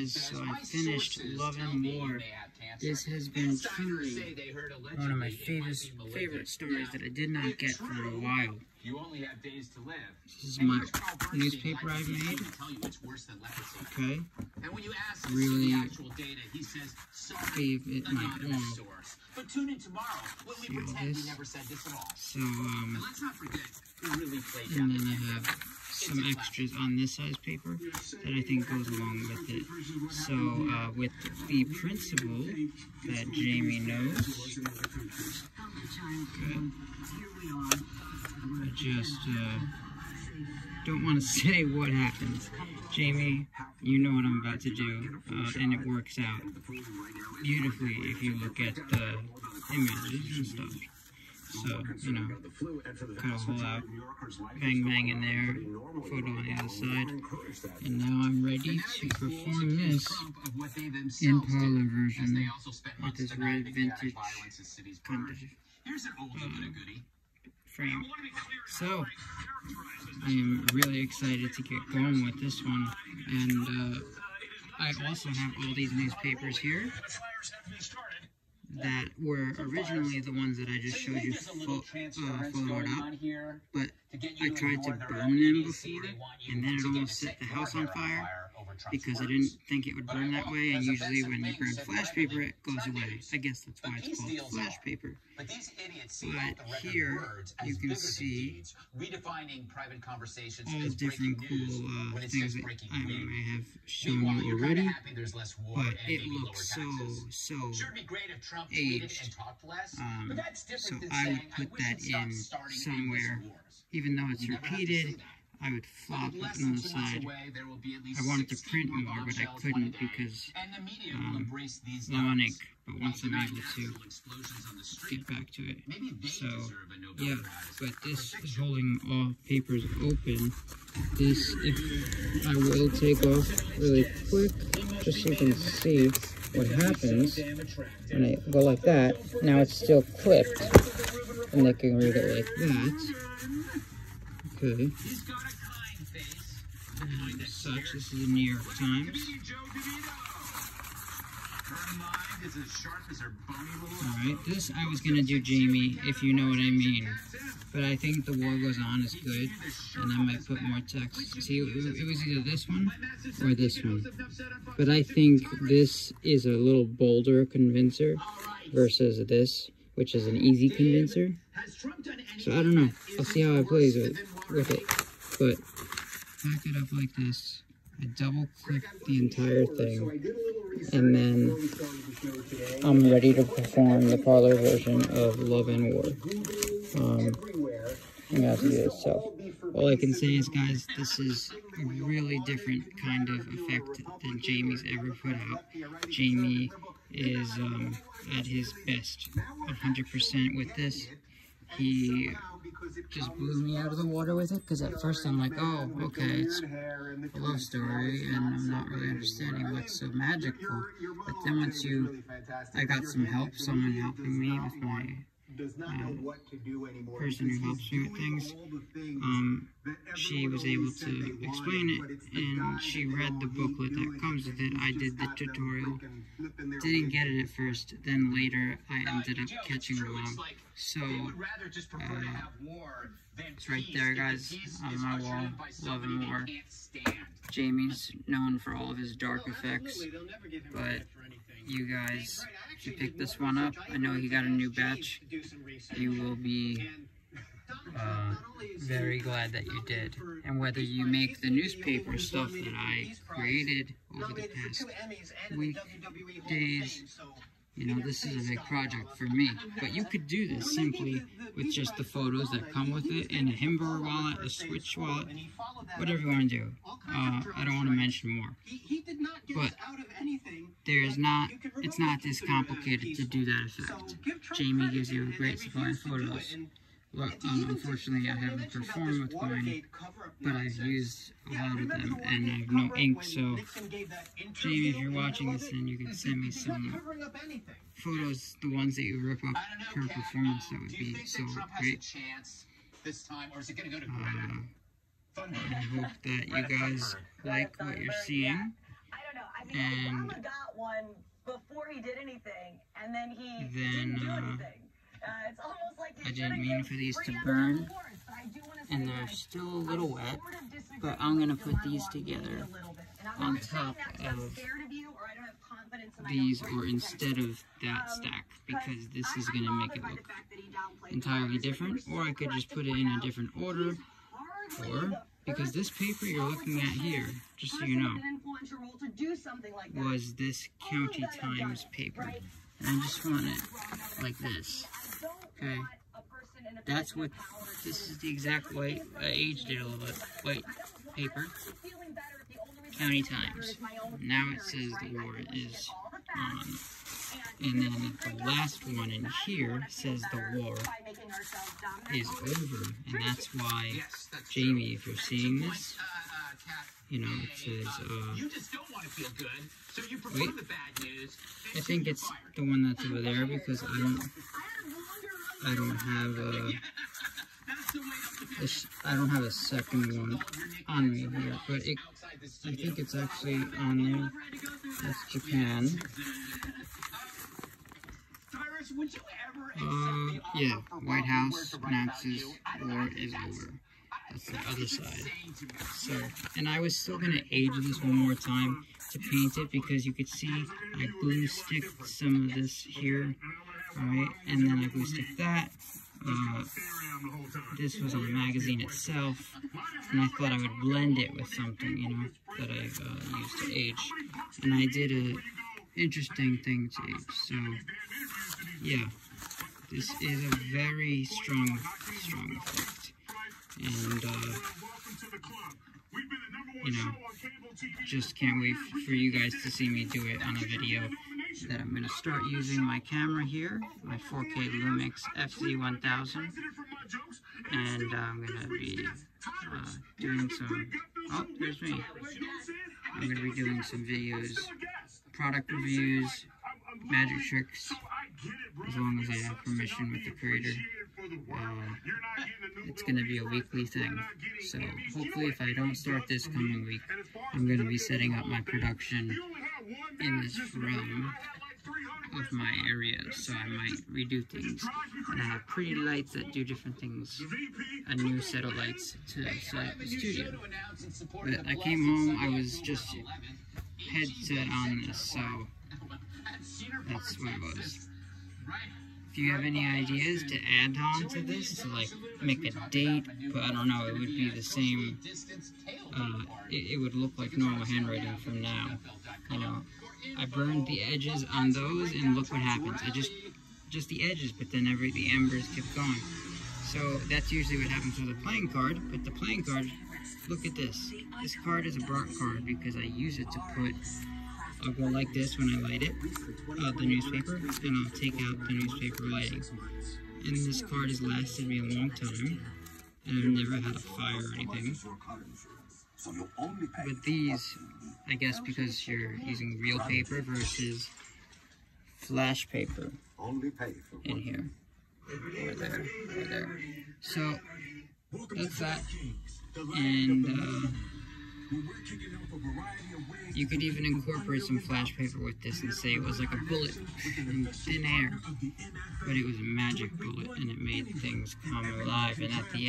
guys, so I finished Love and War. This has been truly one of my favorite favorite stories that I did not get for a while. You only have days to live. This is my newspaper I've made. Okay. And when you ask Really the actual data, he says, gave it my all. But tune in tomorrow when we pretend we never said this at all. So, um, and then I have some extras on this size paper that I think goes along with it. So, uh, with the principle that Jamie knows, okay, I just uh, don't want to say what happens. Jamie, you know what I'm about to do, uh, and it works out beautifully if you look at the images and stuff. So, you know, cut a hole out, bang bang in there, photo on the other side, and now I'm ready to perform this in parlor version with this red vintage kind of uh, frame. So, I am really excited to get going with this one, and uh, I also have all these newspapers here that were originally the ones that I just showed you fo uh, followed up, but I tried to burn them before, and then it almost set the house on fire, because I didn't think it would burn that way, and usually when you burn flash paper, it goes away. I guess that's why it's called flash paper. But here, you can see all the different cool uh, things that I may have shown you already, but it looks so, so aged. Um, so I would put that in somewhere, even though it's repeated, I would flop it on the side. I wanted to print more, but I couldn't because um, low ink. But once I'm able to get back to it. So, yeah, but this is holding all papers open. This, if I will take off really quick, just so you can see what happens when I go like that. Now it's still clipped, and they can read it like that. Okay he's got a kind such. This is the New York Times. Alright, this I was gonna do Jamie, if you know what I mean. But I think The War Goes On is good, and I might put more text. See, it was either this one or this one. But I think this is a little bolder convincer versus this, which is an easy convincer. So I don't know. I'll see how it plays with, it. But pack it up like this. I double click the entire thing. And then I'm ready to perform the parlor version of Love and War. Um, I'm gonna do this. So, all I can say is, guys, this is a really different kind of effect than Jamie's ever put out. Jamie is um, at his best, 100% with this. He just blew me out of the water with it because at first I'm like, oh, okay, it's a love story and I'm not really understanding what's so magical. But then once you, I got some help, someone helping me with my uh, person who helps me with things, um, she was able to explain it and she read the booklet that comes with it. I did the tutorial, didn't get it at first, then later I ended up catching along. So, uh, it's right there, guys, on my wall. Love and War. Jamie's known for all of his dark effects, but you guys should pick this one up. I know he got a new batch. You will be uh, very glad that you did. And whether you make the newspaper stuff that I created over the past week, days, you know, this is a big project for me. But you could do this simply with just the photos that come with it and a Himber wallet, a Switch wallet, whatever you want to do. Uh, I don't want to mention more. But there's not, it's not this complicated to do that effect. Jamie gives you a great supply of photos. Well, um, unfortunately, I haven't performed with mine, but I've used a lot of them, and I have no ink, so Jamie, if you're watching this, then you can send me some photos, the ones that you rip up per performance, that would be so great. Uh, I hope that you guys like what you're seeing. I mean, And- Obama got one before he did anything, and then he Then, didn't do uh, anything. Uh, it's almost like I didn't mean for these to burn, awards, but I do wanna and they're still a little wet. sort of but I'm gonna put these together a little bit. And I'm on top that 'cause I'm of of you or I don't have in these or instead of that Um, stack because this is going to make it look fact that he downplayed entirely different or I could just put it in a different order or because this paper you're looking at here just so you know with an influential role to do something like that. was this county Only that I've done times it, paper. right? and I just want it like this. okay. want a person in a that's what of power to this is the exact white I aged it a little bit. white paper. feeling better if the only reason county I feel better times. is my own now it says the war think we should is get all the on and then the last one in here says the war by making ourselves dumb. is over. And that's why Jamie if you're seeing this Uh, Kat, you know it says uh you just don't want to feel good, so you prefer Wait. the bad news. I think it's the one that's over there because I don't I don't have a, That's the way up the a s- I don't have a second one on me here, but it I think it's actually on there. That's Japan. Would you ever Uh, yeah, White House Ware to write about announces you? I- I war is over. That's the other side. So, and I was still gonna age this one more time to paint it because you could see I glue stick some of this here, alright, and then I glue stick that. Uh, this was on the magazine itself, and I thought I would blend it with something, you know, that I uh, used to age. And I did a interesting thing to age, so yeah, this is a very strong, strong effect. And, uh, you know, just can't wait for you guys to see me do it on a video that I'm going to start using my camera here, my 4K Lumix FZ1000, and uh, I'm going to be uh, doing some, oh, there's me, I'm going to be doing some videos, product reviews, magic tricks, as long as I have permission with the creator. Uh, it's going to be a weekly thing, so hopefully if I don't start this coming week, I'm going to be setting up my production in this room of my area, so I might redo things. And I have pretty lights that do different things, a new set of lights to set up the studio. But I came home, I was just headset on this, so that's what it was. If you have any ideas to add on to this, to like make a date, but I don't know, it would be the same, uh, it, it would look like normal handwriting from now, you know. I burned the edges on those and look what happens. I just, just the edges, but then every, the embers kept going. So that's usually what happens with a playing card, but the playing card, look at this. This card is a Brock card because I use it to put I'll go like this when I light it, uh, the newspaper, and I'll take out the newspaper lighting. And this card has lasted me a long time, and I've never had a fire or anything. With these, I guess because you're using real paper versus flash paper in here. Over there, over there. So, that's that. And, uh, you could even incorporate some flash paper with this and say it was like a bullet in thin air. But it was a magic bullet and it made things come alive. And at the end,